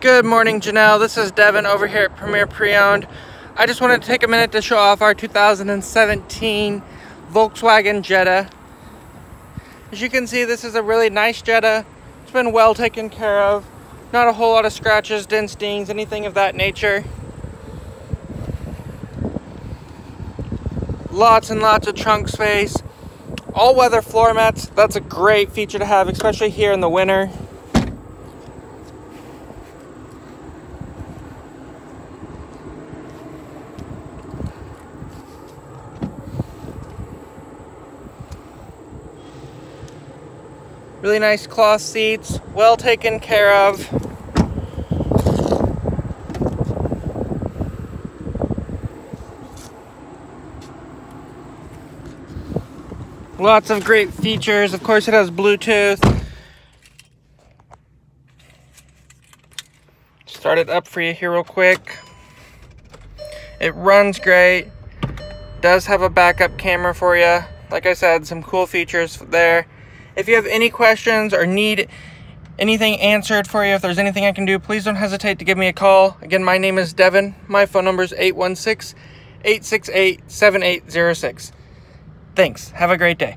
Good morning, Jonell. This is Devin over here at Premier Pre-Owned. I just wanted to take a minute to show off our 2017 Volkswagen Jetta. As you can see, this is a really nice Jetta. It's been well taken care of. Not a whole lot of scratches, dents, dings, anything of that nature. Lots and lots of trunk space. All weather floor mats. That's a great feature to have, especially here in the winter. Really nice cloth seats, well taken care of. Lots of great features. Of course, it has Bluetooth. Start it up for you here real quick. It runs great. Does have a backup camera for you. Like I said, some cool features there. If you have any questions or need anything answered for you, if there's anything I can do, please don't hesitate to give me a call. Again, my name is Devin. My phone number is 816 868 7806. Thanks. Have a great day.